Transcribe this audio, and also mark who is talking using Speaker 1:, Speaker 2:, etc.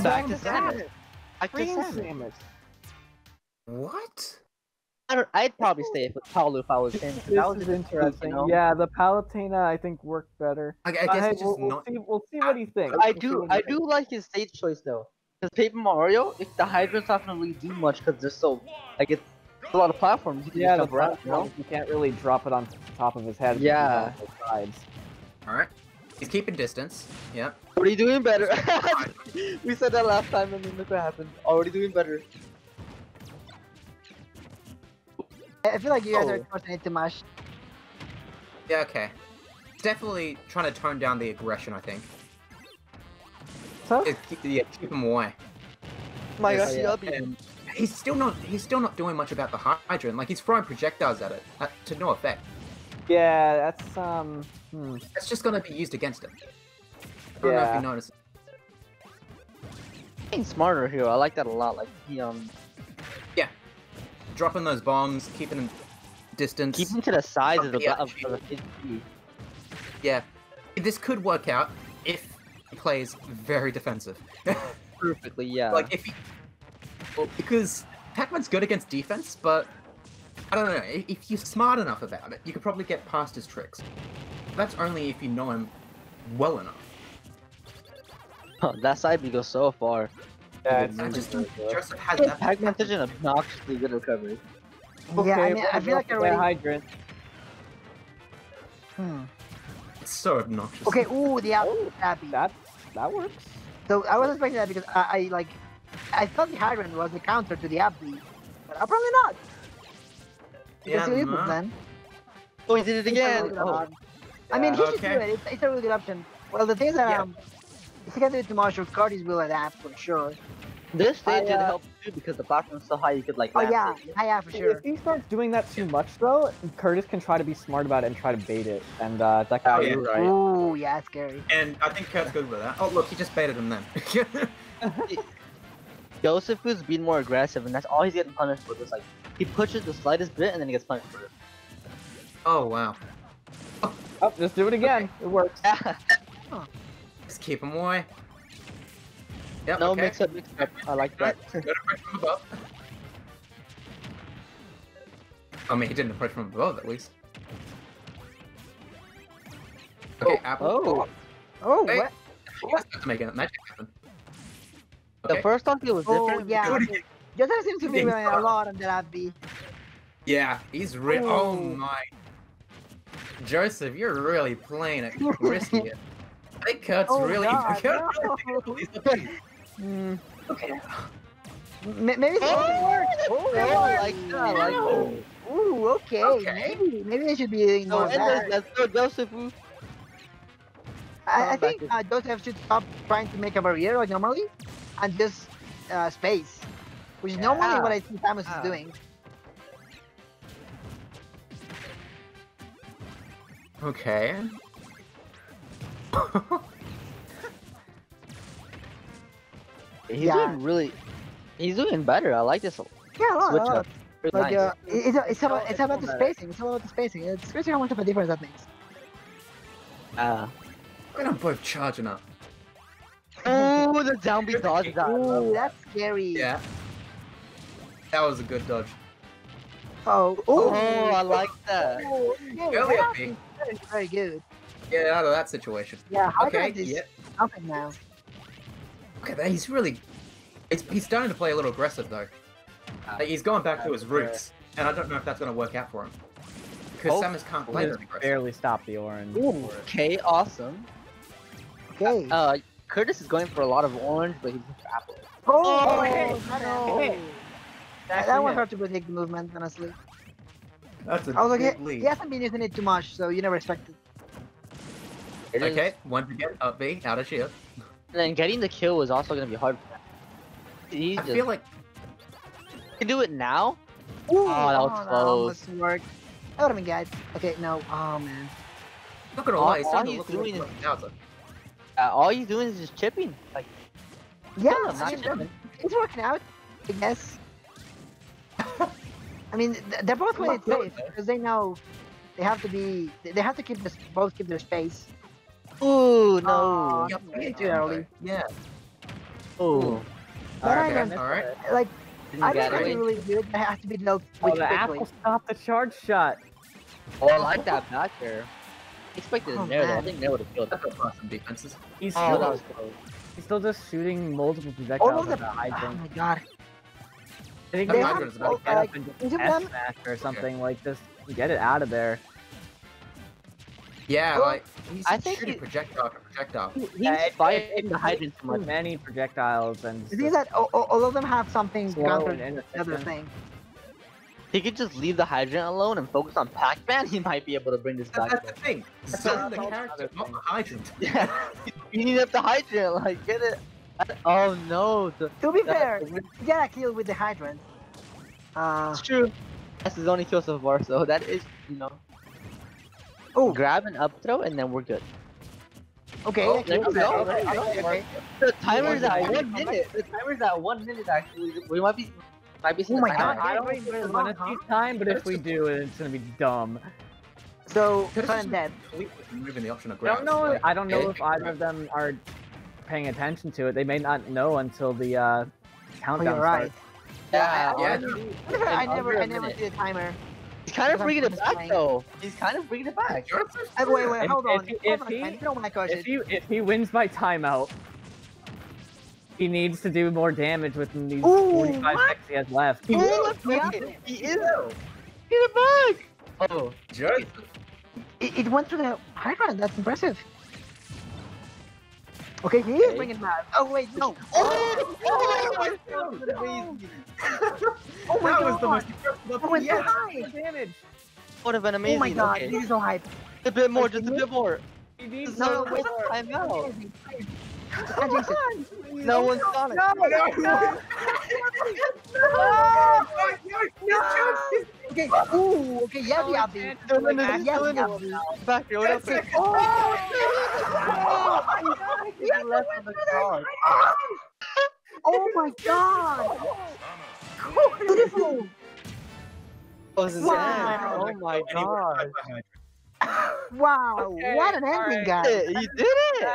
Speaker 1: Back to
Speaker 2: Samus.
Speaker 1: Samus. Back to Samus.
Speaker 2: Samus.
Speaker 3: What?
Speaker 1: I don't, I'd probably stay with Paolo if I was him. 'cause
Speaker 2: This
Speaker 1: that was
Speaker 2: interesting.
Speaker 1: you know?
Speaker 2: Yeah, the Palutena I think worked better.
Speaker 3: I, I
Speaker 2: Uh,
Speaker 3: guess
Speaker 2: hey,
Speaker 3: just
Speaker 2: we'll, we'll
Speaker 3: not.
Speaker 2: see. We'll see what he thinks.
Speaker 1: I
Speaker 2: We'll see
Speaker 1: do,
Speaker 2: what he
Speaker 1: I
Speaker 2: thinks.
Speaker 1: do like his stage choice though. Because Paper Mario, if the Hydra's not gonna really do much because they're so like it's a lot of platforms. You can
Speaker 2: yeah,
Speaker 1: just jump around. You, know?
Speaker 2: you can't really drop it on top of his head.
Speaker 1: Yeah.
Speaker 2: he's on both sides.
Speaker 3: All right. He's keeping distance. Yep.
Speaker 1: Already doing better. we said that last time and then look what happened. Already doing better.
Speaker 4: I feel like you guys
Speaker 1: Oh.
Speaker 4: are pushing it too much.
Speaker 3: Yeah. Okay. Definitely trying to tone down the aggression. I think.
Speaker 2: So,
Speaker 3: It, keep- yeah, keep him away.
Speaker 1: My
Speaker 3: Yes,
Speaker 1: gosh,
Speaker 2: yeah.
Speaker 1: yeah, be
Speaker 3: And he's still not. He's still not doing much about the hydrant. Like he's throwing projectiles at it uh, to no effect.
Speaker 2: Yeah, that's um. Hmm.
Speaker 3: It's just gonna be used against him. I don't know if
Speaker 2: Yeah.
Speaker 3: you noticed.
Speaker 1: being smarter here. I like that a lot. Like he um Yeah.
Speaker 3: Dropping those bombs, keeping him distance.
Speaker 1: Keeping to the size of the
Speaker 3: Yeah.
Speaker 1: of, of the
Speaker 3: Yeah. This could work out if he plays very defensive.
Speaker 1: perfectly. Yeah.
Speaker 3: like if he, well, because Pac-Man's good against defense, but I don't know. If you're smart enough about it, you could probably get past his tricks. That's only if you know him well enough.
Speaker 1: that side B goes so far.
Speaker 2: Yeah,
Speaker 1: it's
Speaker 3: And just
Speaker 1: really good.
Speaker 3: Joseph has that.
Speaker 1: Pac-Man such an obnoxiously good recovery.
Speaker 4: Yeah, I mean, I feel like I
Speaker 2: for the
Speaker 4: already.
Speaker 2: hydrant.
Speaker 4: Hmm.
Speaker 3: It's so obnoxious.
Speaker 4: Okay, ooh, the out happy.
Speaker 2: That that works.
Speaker 4: So I was expecting that because I, I like, I thought the hydrant was the counter to the up B, but apparently not.
Speaker 3: Yeah,
Speaker 4: Because he
Speaker 3: no.
Speaker 4: was.
Speaker 1: Oh, he did it again. Oh.
Speaker 4: I mean, he
Speaker 2: Yeah.
Speaker 4: should do it. It's, it's a really good option. Well, the thing is that
Speaker 3: Yeah.
Speaker 4: um, if he can do it tomorrow, sure, Curtis will adapt for sure.
Speaker 1: this stage
Speaker 2: I,
Speaker 1: did
Speaker 2: uh,
Speaker 1: help too because the platform's so high you could like.
Speaker 4: Oh yeah,
Speaker 1: it.
Speaker 4: yeah, yeah, for sure.
Speaker 2: If he starts doing that too much, though, Curtis can try to be smart about it and try to bait it, and uh, that
Speaker 3: Oh,
Speaker 2: could
Speaker 3: yeah.
Speaker 2: be right.
Speaker 4: Ooh, yeah, it's scary.
Speaker 3: And I think Kurt's good with that. Oh look, he just baited him then.
Speaker 1: Joseph is being more aggressive, and that's all he's getting punished for. Just like he pushes the slightest bit, and then he gets punished for it.
Speaker 3: oh wow.
Speaker 2: Oh, just do it again. It works.
Speaker 3: Just keep him away. Yep,
Speaker 1: no
Speaker 3: okay.
Speaker 1: mix up, mix up. I like that.
Speaker 3: Right, Good approach from above. I mean, he didn't approach from above, at least. Okay, oh. Apple.
Speaker 1: Oh,
Speaker 4: Oh,
Speaker 3: Hey.
Speaker 4: what?
Speaker 3: He was about to make it magic happen.
Speaker 1: the
Speaker 3: Okay.
Speaker 1: first donkey was
Speaker 4: Oh,
Speaker 1: different.
Speaker 4: yeah.
Speaker 3: What do you-
Speaker 4: Joseph seems to be
Speaker 3: Yeah,
Speaker 4: running a lot on the up B.
Speaker 3: Yeah, he's re- Oh
Speaker 4: Oh.
Speaker 3: my. Joseph, you're really playing it risky. here. I think Kurt's
Speaker 4: Oh,
Speaker 3: really.
Speaker 4: God, no.
Speaker 3: really thinking of these.
Speaker 4: Hmm.
Speaker 3: Okay.
Speaker 4: M- maybe it's
Speaker 1: Oh,
Speaker 4: gonna work. Oh,
Speaker 1: Oh, I like that. I like
Speaker 3: Oh.
Speaker 4: Ooh, okay.
Speaker 3: Okay.
Speaker 4: Maybe, maybe I should be doing
Speaker 1: So
Speaker 4: more that.
Speaker 1: let's go, Joseph.
Speaker 4: I, I think uh, Joseph should stop trying to make a barrier like normally, and just uh, space, which is normally
Speaker 1: Yeah.
Speaker 4: what I see Samus
Speaker 1: Yeah.
Speaker 4: is doing.
Speaker 3: Okay.
Speaker 1: He's
Speaker 4: Yeah.
Speaker 1: doing really. He's doing better. I like this.
Speaker 4: Yeah, a lot, a lot.
Speaker 1: up. Pretty
Speaker 4: Like,
Speaker 1: nice.
Speaker 4: uh, it- it's, it's about it's
Speaker 1: It's
Speaker 4: about the
Speaker 1: better.
Speaker 4: spacing. It's all about the spacing. It's crazy how much of a difference that makes.
Speaker 1: Ah.
Speaker 3: We're not both charging up.
Speaker 1: Oh, the zombie B dodge that.
Speaker 4: Ooh,
Speaker 1: that.
Speaker 4: that's scary.
Speaker 3: Yeah. That was a good dodge.
Speaker 4: Oh,
Speaker 1: Oh,
Speaker 4: oh,
Speaker 1: I like that.
Speaker 4: oh, okay,
Speaker 3: Earlier
Speaker 4: that
Speaker 3: thing.
Speaker 4: very good.
Speaker 3: Get out of that situation.
Speaker 4: Yeah, how
Speaker 3: Okay,
Speaker 4: can this
Speaker 3: yeah.
Speaker 4: something now?
Speaker 3: Okay, that- he's really. He's, he's starting to play a little aggressive though. Like, he's going back to his roots, and I don't know if that's going to work out for him. Because
Speaker 1: Oh,
Speaker 3: Samus can't play
Speaker 2: Just
Speaker 3: that
Speaker 2: barely stop the orange.
Speaker 4: Ooh.
Speaker 1: Okay, awesome.
Speaker 4: Okay.
Speaker 1: Uh, Curtis is going for a lot of orange, but he's going for apple.
Speaker 4: oh,
Speaker 1: hey,
Speaker 4: no.
Speaker 2: hey.
Speaker 4: That, that was hard to predict the movement, honestly.
Speaker 3: That's a
Speaker 4: I was like,
Speaker 3: big
Speaker 4: he,
Speaker 3: lead.
Speaker 4: he hasn't been using it too much, so you never expect it.
Speaker 1: It is-
Speaker 3: Okay, once again, up B, out of shield.
Speaker 1: And then getting the kill was also going to be hard. for him. He
Speaker 3: I
Speaker 1: just
Speaker 3: feel like
Speaker 1: can do it now.
Speaker 4: Ooh,
Speaker 1: that was
Speaker 4: that
Speaker 1: close.
Speaker 4: almost worked. That would have been good. Okay, no. Oh man.
Speaker 3: not gonna
Speaker 1: All-
Speaker 3: lie, he's
Speaker 1: all
Speaker 3: starting to
Speaker 1: he's
Speaker 3: look a little
Speaker 1: doing
Speaker 3: like Bowser.
Speaker 1: Uh, all he's doing is just chipping. Like,
Speaker 4: Yeah,
Speaker 1: kill him,
Speaker 4: I
Speaker 1: not
Speaker 4: mean,
Speaker 1: chipping.
Speaker 4: it's working out. I guess. I mean, they're both playing it safe because they know they have to be. They have to keep this. Both keep their space.
Speaker 1: Ooh, no.
Speaker 4: Aw,
Speaker 3: Yeah,
Speaker 4: way
Speaker 3: yeah,
Speaker 4: too early.
Speaker 3: Yeah.
Speaker 2: Oh.
Speaker 4: That
Speaker 2: Alright,
Speaker 4: Hydran-
Speaker 2: I missed
Speaker 3: Alright.
Speaker 4: Like,
Speaker 1: Didn't
Speaker 4: I
Speaker 1: get
Speaker 4: think it's really good. I have to be low
Speaker 2: Oh,
Speaker 4: quick,
Speaker 2: the
Speaker 4: quickly.
Speaker 2: apple stopped the charge shot.
Speaker 1: Oh, I like that back there. Expected
Speaker 4: Oh,
Speaker 1: a nair though. I
Speaker 4: man.
Speaker 1: think nair would have killed.
Speaker 3: That's a awesome defenses.
Speaker 2: He's
Speaker 1: Oh,
Speaker 2: still,
Speaker 1: that was close.
Speaker 2: he's still just shooting multiple
Speaker 4: All
Speaker 2: projectiles
Speaker 4: of
Speaker 2: at
Speaker 4: the.
Speaker 2: the
Speaker 4: Oh my god.
Speaker 2: I think
Speaker 3: They
Speaker 2: they
Speaker 3: have-
Speaker 2: have to get
Speaker 4: like,
Speaker 2: up and just
Speaker 4: each of
Speaker 2: F smash or something like just get it out of there.
Speaker 3: Yeah,
Speaker 4: Well,
Speaker 3: like he's
Speaker 1: I think
Speaker 3: shooting
Speaker 1: he-
Speaker 3: projectile after projectile.
Speaker 1: He's
Speaker 2: Yeah, it-
Speaker 1: fighting the
Speaker 2: it
Speaker 1: hydrant too
Speaker 2: Too
Speaker 1: much.
Speaker 2: many projectiles and
Speaker 4: The thing is that all, all- all of them have something
Speaker 2: Slow
Speaker 4: counter
Speaker 2: and
Speaker 4: the other thing.
Speaker 1: He could just leave the hydrant alone and focus on Pac-Man. He might be able to bring this
Speaker 3: That-
Speaker 1: back.
Speaker 3: That's the thing.
Speaker 2: That's
Speaker 3: Zone the
Speaker 2: all
Speaker 3: character, not the
Speaker 2: things.
Speaker 3: hydrant.
Speaker 1: Yeah, he's beating up the hydrant. Like, get it? Oh no, the,
Speaker 4: To be
Speaker 1: the-
Speaker 4: fair,
Speaker 1: the-
Speaker 4: you get a kill with the hydrant. Uh,
Speaker 1: it's true. That's his only kill so far. So that is, you know,
Speaker 4: oh,
Speaker 1: grab an up throw and then we're good.
Speaker 4: okay.
Speaker 3: Oh,
Speaker 4: a
Speaker 1: there
Speaker 4: kill.
Speaker 1: go.
Speaker 4: Okay,
Speaker 1: There
Speaker 4: okay, okay.
Speaker 1: The timer's at one minute. The timer's at one minute. Actually, we might be, might be.
Speaker 4: Oh my. God.
Speaker 2: I don't
Speaker 4: yeah,
Speaker 2: think we're gonna
Speaker 4: huh?
Speaker 2: see time, but if we do, it's gonna be dumb.
Speaker 4: So,
Speaker 3: Could've
Speaker 4: sudden
Speaker 3: just-
Speaker 4: dead.
Speaker 3: We removing the option of
Speaker 2: I don't know. I don't know if either of them are paying attention to it. They may not know until the uh,
Speaker 4: Oh,
Speaker 2: countdown
Speaker 4: you're right.
Speaker 1: Yeah,
Speaker 3: Yeah,
Speaker 1: yeah.
Speaker 3: no.
Speaker 4: To be I never,
Speaker 1: under a
Speaker 4: I never
Speaker 1: minute.
Speaker 4: see the timer.
Speaker 1: He's kind of bringing it back
Speaker 4: playing.
Speaker 1: though. He's kind of bringing it back.
Speaker 3: You're
Speaker 4: Uh, wait, wait,
Speaker 2: If-
Speaker 4: hold
Speaker 2: if
Speaker 4: on.
Speaker 2: he-
Speaker 4: hold
Speaker 2: if
Speaker 4: on,
Speaker 2: he-
Speaker 4: man. You don't want to crush
Speaker 2: If he if he wins by timeout, he needs to do more damage within these
Speaker 4: Ooh,
Speaker 2: 45
Speaker 4: what?
Speaker 2: seconds he has left.
Speaker 1: He
Speaker 4: Oh,
Speaker 1: will.
Speaker 4: yeah.
Speaker 1: He is. Get it back. Oh,
Speaker 3: Joseph.
Speaker 4: It, it went through the hydrant. That's impressive. Okay, he is
Speaker 1: Okay.
Speaker 4: bringing it back. Oh wait, no.
Speaker 1: Oh,
Speaker 4: Oh,
Speaker 1: my
Speaker 4: God.
Speaker 1: God. Amazing.
Speaker 4: Oh my
Speaker 3: that was the most impressive
Speaker 4: It went so
Speaker 3: yes.
Speaker 4: high.
Speaker 2: damage.
Speaker 1: Would have been amazing.
Speaker 4: Oh my god,
Speaker 1: Okay.
Speaker 4: this is so hype.
Speaker 1: A bit more, just a bit more.
Speaker 2: He needs
Speaker 1: No,
Speaker 2: no,
Speaker 1: no, wait,
Speaker 2: more.
Speaker 1: time out.
Speaker 4: Amazing. And Jason.
Speaker 1: No one's on it.
Speaker 4: No,
Speaker 3: No, no,
Speaker 4: no, Okay, ooh, okay, yeah, the
Speaker 1: up B. Still
Speaker 4: Yeah,
Speaker 1: still
Speaker 4: yeah,
Speaker 1: in
Speaker 4: the
Speaker 1: it. Back here, what up?
Speaker 4: That's it. Oh,
Speaker 1: He left on the cross.
Speaker 4: oh my god! Beautiful!
Speaker 1: Oh, this is
Speaker 4: Wow.
Speaker 1: Oh my god.
Speaker 4: Wow,
Speaker 2: Okay,
Speaker 4: what an ending,
Speaker 2: alright.
Speaker 4: guys!
Speaker 1: You did it!